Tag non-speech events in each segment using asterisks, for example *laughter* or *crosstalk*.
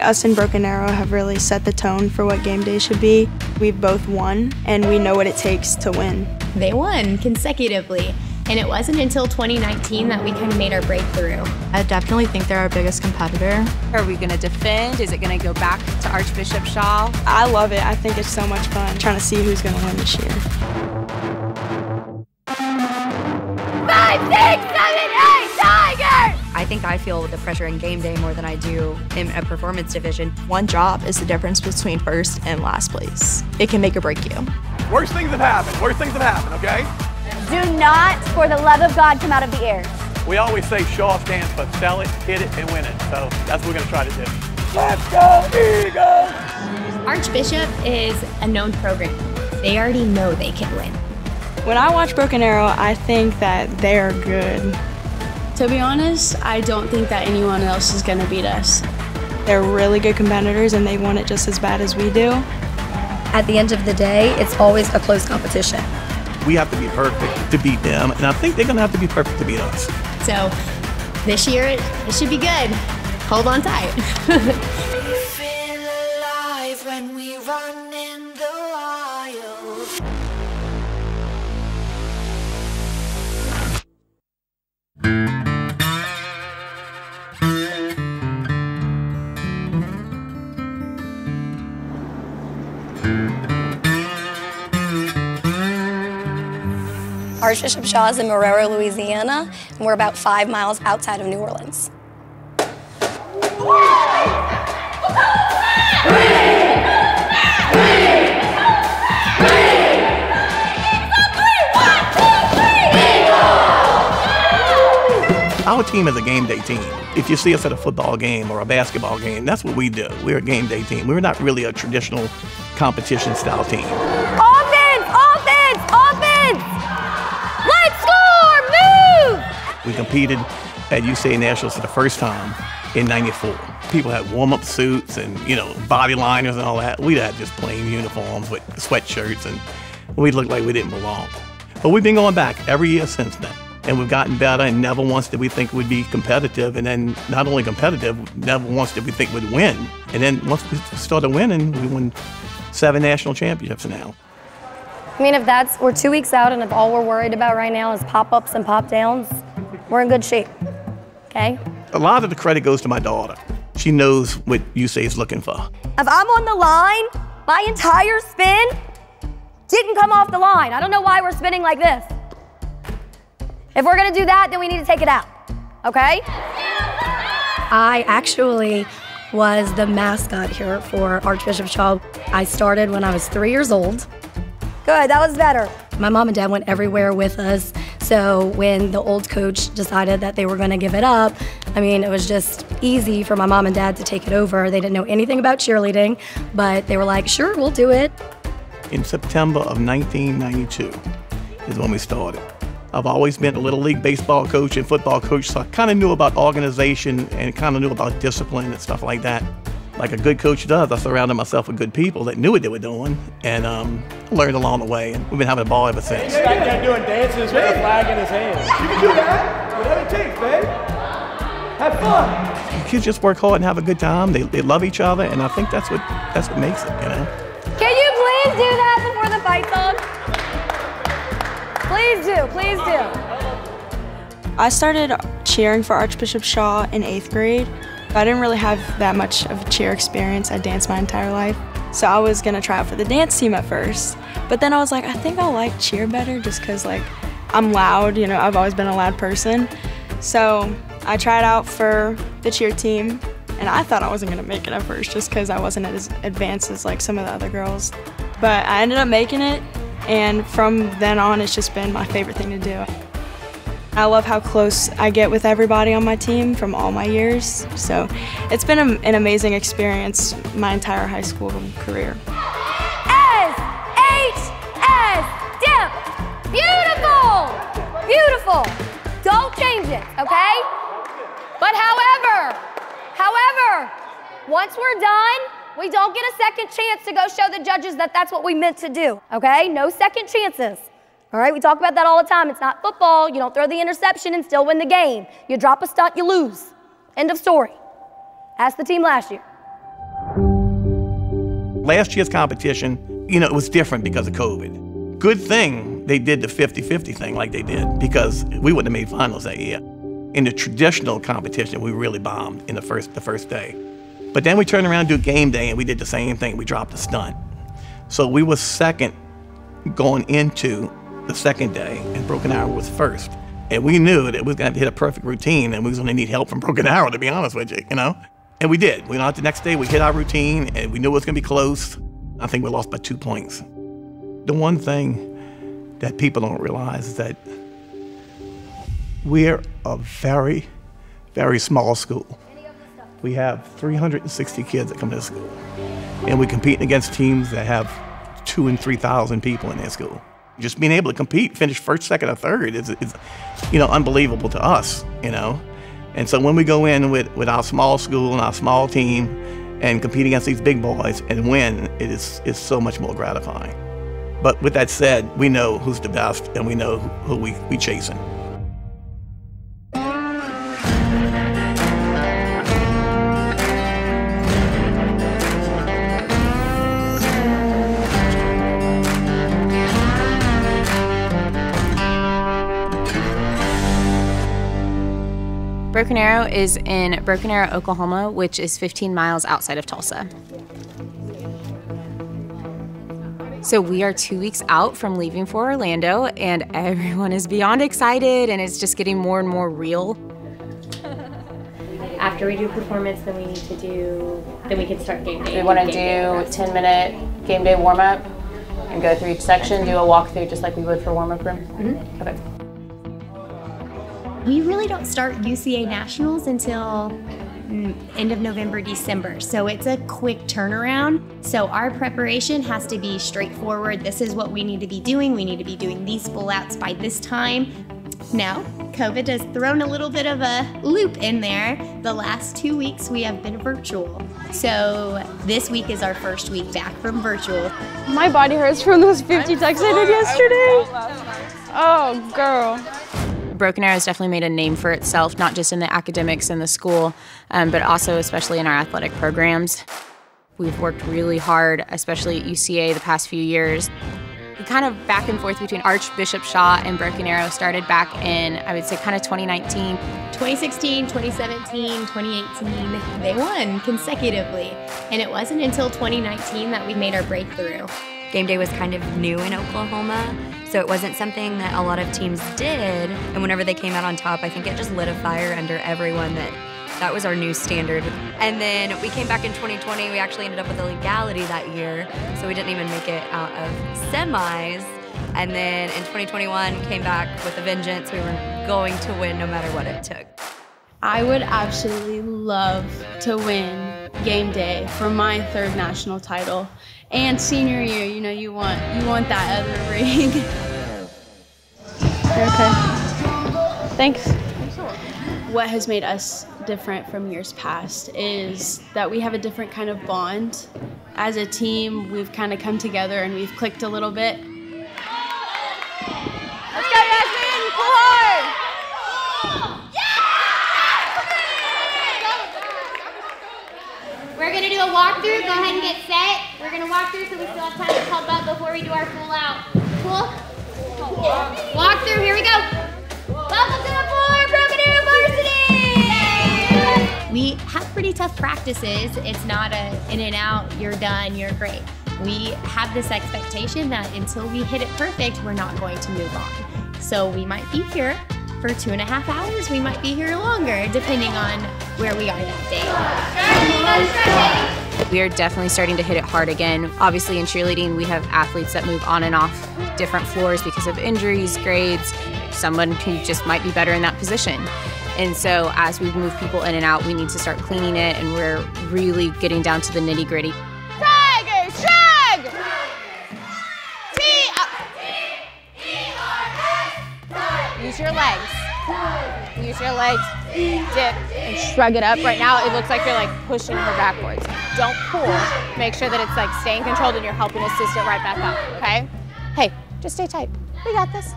Us and Broken Arrow have really set the tone for what game day should be. We've both won, and we know what it takes to win. They won consecutively. And it wasn't until 2019 that we kind of made our breakthrough. I definitely think they're our biggest competitor. Are we going to defend? Is it going to go back to Archbishop Shaw? I love it. I think it's so much fun trying to see who's going to win this year. Five, six, seven, eight, Tigers! I think I feel the pressure in game day more than I do in a performance division. One job is the difference between first and last place. It can make or break you. Worst things have happened. Worst things have happened, okay? Do not, for the love of God, come out of the air. We always say Shaw stands but sell it, hit it, and win it. So that's what we're going to try to do. Let's go, Eagles! Archbishop is a known program. They already know they can win. When I watch Broken Arrow, I think that they're good. To be honest, I don't think that anyone else is going to beat us. They're really good competitors and they want it just as bad as we do. At the end of the day, it's always a close competition. We have to be perfect to beat them, and I think they're going to have to be perfect to beat us. So this year, it, it should be good. Hold on tight. *laughs* Archbishop Shaw is in Marrero, Louisiana, and we're about five miles outside of New Orleans. Our team is a game day team. If you see us at a football game or a basketball game, that's what we do. We're a game day team. We're not really a traditional competition style team. We competed at UCA Nationals for the first time in 94. People had warm-up suits and, you know, body liners and all that. We had just plain uniforms with sweatshirts and we looked like we didn't belong. But we've been going back every year since then. And we've gotten better and never once did we think we'd be competitive. And then not only competitive, never once did we think we'd win. And then once we started winning, we won seven national championships now. I mean, if that's, we're two weeks out and if all we're worried about right now is pop ups and pop downs, we're in good shape. Okay? A lot of the credit goes to my daughter. She knows what UCA is looking for. If I'm on the line, my entire spin didn't come off the line. I don't know why we're spinning like this. If we're gonna do that, then we need to take it out. Okay? I actually was the mascot here for Archbishop Shaw. I started when I was three years old. Good, that was better. My mom and dad went everywhere with us. So when the old coach decided that they were going to give it up, I mean, it was just easy for my mom and dad to take it over. They didn't know anything about cheerleading, but they were like, sure, we'll do it. In September of 1992 is when we started. I've always been a little league baseball coach and football coach, so I kind of knew about organization and kind of knew about discipline and stuff like that. Like a good coach does, I surrounded myself with good people that knew what they were doing and um, learned along the way. And we've been having a ball ever since. He's back there doing dances with a flag in his hand. You can do that. Whatever it takes, babe. Have fun. Kids just work hard and have a good time. They, they love each other, and I think that's what that's what makes it, you know. Can you please do that before the fight's on? Please do, please do. I started cheering for Archbishop Shaw in eighth grade. I didn't really have that much of a cheer experience. I danced my entire life. So I was gonna try out for the dance team at first. But then I was like, I think I'll like cheer better just cause like I'm loud, you know, I've always been a loud person. So I tried out for the cheer team and I thought I wasn't gonna make it at first just cause I wasn't as advanced as like some of the other girls. But I ended up making it and from then on it's just been my favorite thing to do. I love how close I get with everybody on my team from all my years. So it's been a, an amazing experience my entire high school career. S H S dip. Beautiful. Beautiful. Don't change it, okay? But however, however, once we're done, we don't get a second chance to go show the judges that that's what we meant to do, okay? No second chances. All right, we talk about that all the time. It's not football. You don't throw the interception and still win the game. You drop a stunt, you lose. End of story. Ask the team last year. Last year's competition, you know, it was different because of COVID. Good thing they did the 50 50 thing like they did because we wouldn't have made finals that year. In the traditional competition, we really bombed in the first, the first day. But then we turned around and do game day and we did the same thing. We dropped a stunt. So we were second going into the second day and Broken Arrow was first. And we knew that we was gonna have to hit a perfect routine and we was gonna need help from Broken *laughs* Arrow, to be honest with you, you know? And we did. We went out the next day, we hit our routine and we knew it was gonna be close. I think we lost by two points. The one thing that people don't realize is that we're a very, very small school. We have 360 kids that come to school. And we're competing against teams that have two and 3,000 people in their school. Just being able to compete, finish first, second, or third is, is you know, unbelievable to us, you know? And so when we go in with, with our small school and our small team and compete against these big boys and win, it is, is so much more gratifying. But with that said, we know who's the best and we know who we, we chasing. Broken Arrow is in Broken Arrow, Oklahoma, which is 15 miles outside of Tulsa. So we are two weeks out from leaving for Orlando, and everyone is beyond excited, and it's just getting more and more real. *laughs* After we do performance, then we need to do, then we can start game day. We want to do 10 minute game day warm up and go through each section, do a walkthrough just like we would for warm up room. Mhm. Okay. We really don't start UCA Nationals until mm, end of November, December. So it's a quick turnaround. So our preparation has to be straightforward. This is what we need to be doing. We need to be doing these full outs by this time. Now, COVID has thrown a little bit of a loop in there. The last two weeks we have been virtual. So this week is our first week back from virtual. My body hurts from those 50 texts I did yesterday. Oh, girl. Broken Arrow has definitely made a name for itself, not just in the academics in the school, um, but also especially in our athletic programs. We've worked really hard, especially at UCA the past few years. We kind of back and forth between Archbishop Shaw and Broken Arrow started back in, I would say, kind of 2019. 2016, 2017, 2018, they won consecutively. And it wasn't until 2019 that we made our breakthrough. Game day was kind of new in Oklahoma, so it wasn't something that a lot of teams did. And whenever they came out on top, I think it just lit a fire under everyone that that was our new standard. And then we came back in 2020. We actually ended up with a legality that year, so we didn't even make it out of semis. And then in 2021, came back with a vengeance. We were going to win no matter what it took. I would absolutely love to win game day for my third national title. And senior year, you know, you want you want that other *laughs* ring. okay. Thanks. What has made us different from years past is that we have a different kind of bond. As a team, we've kind of come together and we've clicked a little bit. Let's go! Pull hard! We're gonna do a walkthrough. Go ahead and get set. We're gonna walk through so we still have time to pump up before we do our full out. Cool? Walk through. Here we go. Welcome to the floor, Broken Arrow Varsity! We have pretty tough practices. It's not a in and out, you're done, you're great. We have this expectation that until we hit it perfect, we're not going to move on. So we might be here for two and a half hours, we might be here longer, depending on where we are that day. We are definitely starting to hit it hard again. Obviously, in cheerleading, we have athletes that move on and off different floors because of injuries, grades, someone who just might be better in that position. And so, as we move people in and out, we need to start cleaning it, and we're really getting down to the nitty gritty. Drag! T up. Use your legs. Use your legs. Dip and shrug it up. Right now, it looks like you're like pushing her backwards. Don't pull. Make sure that it's like staying controlled and you're helping assist it right back up. Okay? Hey, just stay tight. We got this.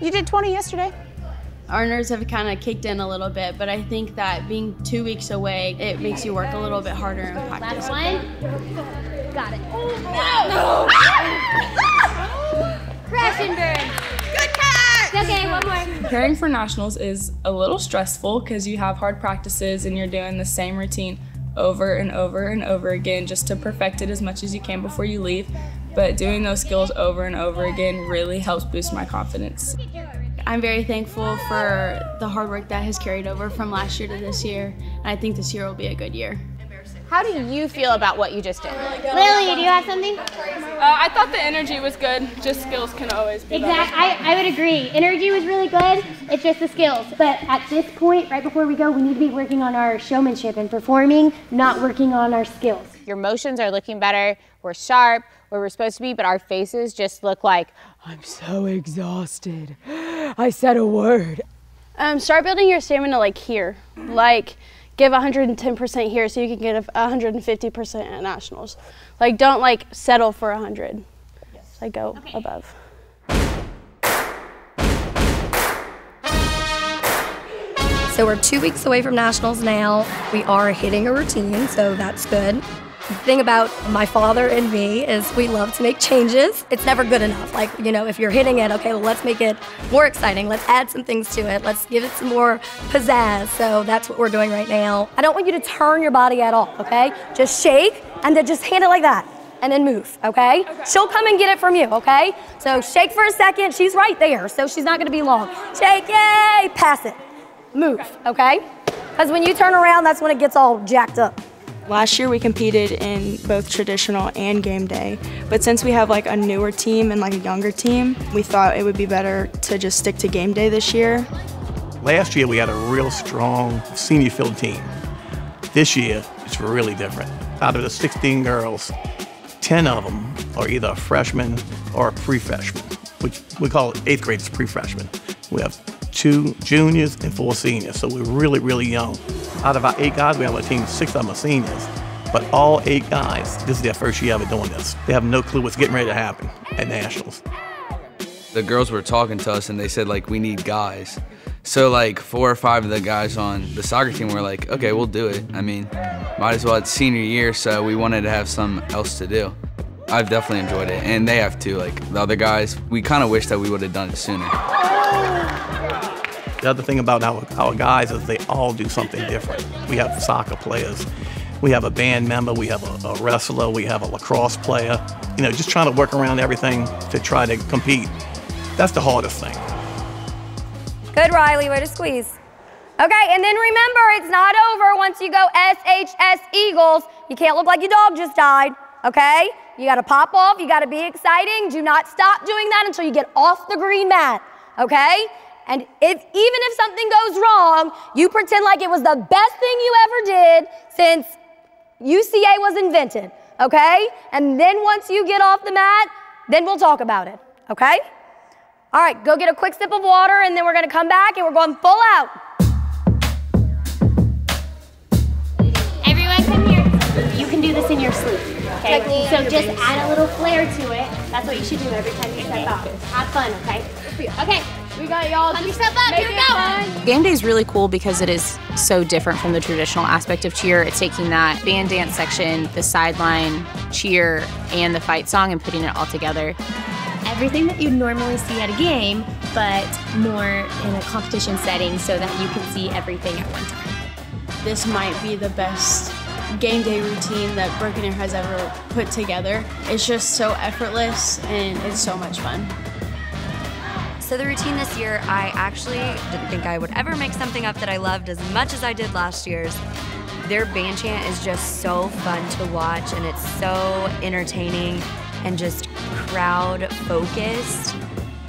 You did 20 yesterday. Our nerves have kind of kicked in a little bit, but I think that being two weeks away, it makes you work a little bit harder in practice. Last one. got it. No! *laughs* Crash and burn. Good catch! Okay, one more. Preparing for nationals is a little stressful because you have hard practices and you're doing the same routine over and over and over again just to perfect it as much as you can before you leave. But doing those skills over and over again really helps boost my confidence. I'm very thankful for the hard work that has carried over from last year to this year, and I think this year will be a good year. How do you feel about what you just did? Lily, do you have something? Uh, I thought the energy was good, just skills can always be. Exactly. I, I would agree. Energy was really good. It's just the skills. But at this point, right before we go, we need to be working on our showmanship and performing, not working on our skills. Your motions are looking better. We're sharp where we're supposed to be, but our faces just look like, I'm so exhausted. I said a word. Um, start building your stamina like here. Like, give 110% here so you can get 150% at nationals. Like, don't like settle for 100. Like, go above. So we're two weeks away from nationals now. We are hitting a routine, so that's good. The thing about my father and me is we love to make changes. It's never good enough. Like, you know, if you're hitting it, okay, well, let's make it more exciting. Let's add some things to it. Let's give it some more pizzazz. So that's what we're doing right now. I don't want you to turn your body at all, okay? Just shake and then just hand it like that and then move, okay? She'll come and get it from you, okay? So shake for a second. She's right there, so she's not gonna be long. Shake, yay, pass it. Move, okay? Because when you turn around, that's when it gets all jacked up. Last year we competed in both traditional and game day, but since we have like a newer team and like a younger team, we thought it would be better to just stick to game day this year. Last year we had a real strong senior field team. This year it's really different. Out of the 16 girls, 10 of them are either a freshman or a pre-freshman, which we call eighth graders pre-freshmen. We have two juniors and four seniors, so we're really, really young. Out of our eight guys, we have a team, six of them are seniors. But all eight guys, this is their first year ever doing this. They have no clue what's getting ready to happen at Nationals. The girls were talking to us and they said, like, we need guys. So, like, four or five of the guys on the soccer team were like, okay, we'll do it. I mean, might as well. It's senior year, so we wanted to have something else to do. I've definitely enjoyed it, and they have too. Like, the other guys, we kind of wish that we would have done it sooner. The other thing about our, our guys is they all do something different. We have soccer players, we have a band member, we have a, a wrestler, we have a lacrosse player. You know, just trying to work around everything to try to compete. That's the hardest thing. Good, Riley. Way to squeeze. Okay, and then remember, it's not over once you go SHS Eagles. You can't look like your dog just died, okay? You gotta pop off, you gotta be exciting. Do not stop doing that until you get off the green mat, okay? And if, even if something goes wrong, you pretend like it was the best thing you ever did since UCA was invented, okay? And then once you get off the mat, then we'll talk about it, okay? All right, go get a quick sip of water, and then we're gonna come back and we're going full out. Everyone come here. You can do this in your sleep. Okay? Technique. So just add a little flair to it. That's what you should do every time you step out. Have fun, okay? Okay. We got y'all. Pump yourself up. Here we go. Game day is really cool because it is so different from the traditional aspect of cheer. It's taking that band dance section, the sideline cheer, and the fight song and putting it all together. Everything that you'd normally see at a game, but more in a competition setting so that you can see everything at one time. This might be the best game day routine that Broken Arrow has ever put together. It's just so effortless and it's so much fun. So the routine this year, I actually didn't think I would ever make something up that I loved as much as I did last year's. Their band chant is just so fun to watch and it's so entertaining and just crowd focused.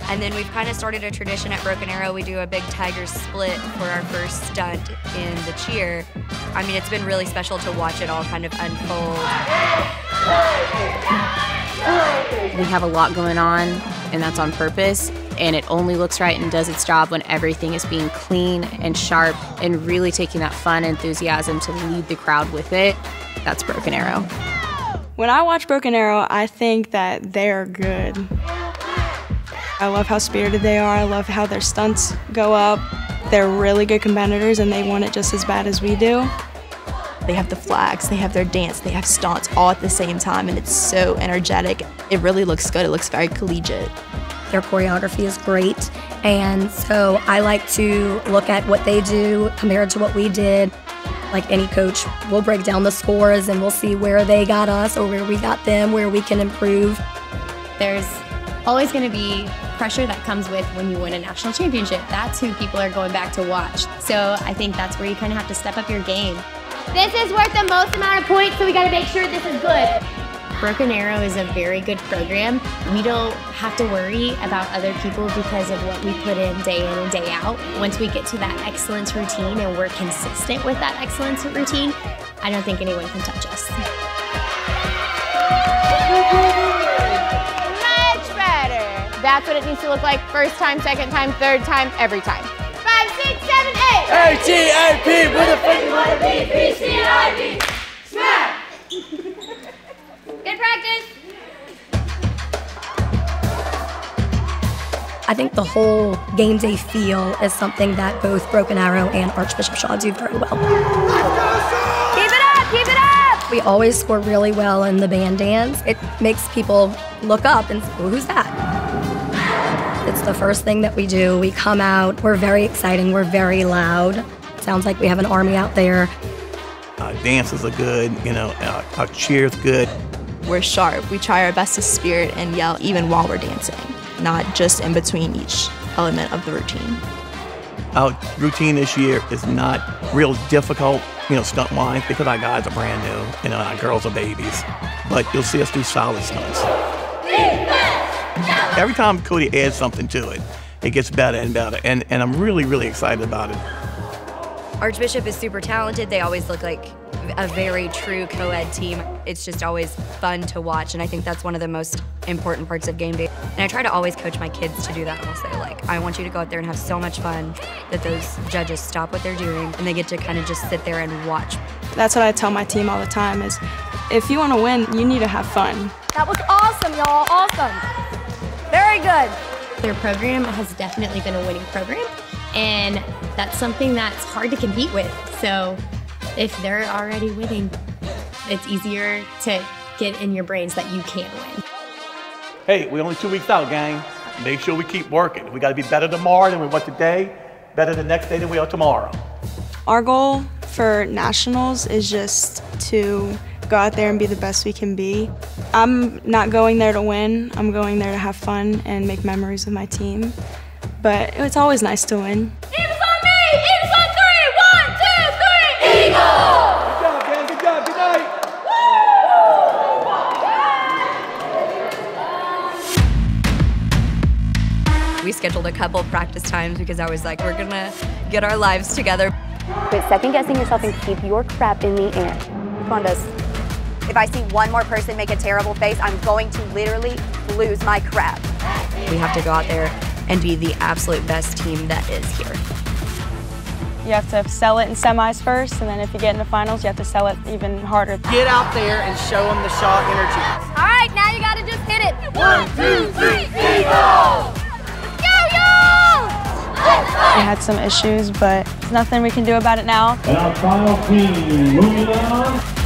And then we've kind of started a tradition at Broken Arrow. We do a big tiger split for our first stunt in the cheer. I mean, it's been really special to watch it all kind of unfold. We have a lot going on, and that's on purpose. And it only looks right and does its job when everything is being clean and sharp and really taking that fun enthusiasm to lead the crowd with it. That's Broken Arrow. When I watch Broken Arrow, I think that they're good. I love how spirited they are. I love how their stunts go up. They're really good competitors and they want it just as bad as we do. They have the flags, they have their dance, they have stunts all at the same time, and it's so energetic. It really looks good. It looks very collegiate. Their choreography is great, and so I like to look at what they do compared to what we did. Like any coach, we'll break down the scores and we'll see where they got us or where we got them, where we can improve. There's always going to be pressure that comes with when you win a national championship. That's who people are going back to watch. So I think that's where you kind of have to step up your game. This is worth the most amount of points, so we got to make sure this is good. Broken Arrow is a very good program. We don't have to worry about other people because of what we put in day in and day out. Once we get to that excellence routine and we're consistent with that excellence routine, I don't think anyone can touch us. Much better. That's what it needs to look like first time, second time, third time, every time. Five, six, seven, eight. A-T-A-P with a finger. Wanna be B-C-I-B. Think the whole game day feel is something that both Broken Arrow and Archbishop Shaw do very well. Keep it up, keep it up. We always score really well in the band dance. It makes people look up and say, well, who's that? It's the first thing that we do. We come out, we're very exciting, we're very loud. Sounds like we have an army out there. Our dances are good, you know, our, our cheers good. We're sharp. We try our best to spirit and yell even while we're dancing, not just in between each element of the routine. Our routine this year is not real difficult, you know, stunt wise, because our guys are brand new, and our girls are babies. But you'll see us do solid stunts. Every time Cody adds something to it, it gets better and better. And, and I'm really, really excited about it. Archbishop is super talented. They always look like a very true co ed team. It's just always fun to watch, and I think that's one of the most important parts of game day. And I try to always coach my kids to do that also. Like, I want you to go out there and have so much fun that those judges stop what they're doing and they get to kind of just sit there and watch. That's what I tell my team all the time is if you want to win, you need to have fun. That was awesome, y'all. Awesome. Very good. Their program has definitely been a winning program, and that's something that's hard to compete with. So if they're already winning, it's easier to get in your brains that you can win. Hey, we're only two weeks out, gang. Make sure we keep working. We got to be better tomorrow than we were today, better the next day than we are tomorrow. Our goal for nationals is just to go out there and be the best we can be. I'm not going there to win. I'm going there to have fun and make memories with my team. But it's always nice to win. We scheduled a couple practice times because I was like, we're gonna get our lives together. Quit second guessing yourself and keep your crap in the air. Come. If I see one more person make a terrible face, I'm going to literally lose my crap. We have to go out there and be the absolute best team that is here. You have to sell it in semis first, and then if you get in the finals, you have to sell it even harder. Get out there and show them the Shaw energy. All right, now you got to just hit it. One, two, three, Eagles. We had some issues, but nothing we can do about it now. And our final team moving on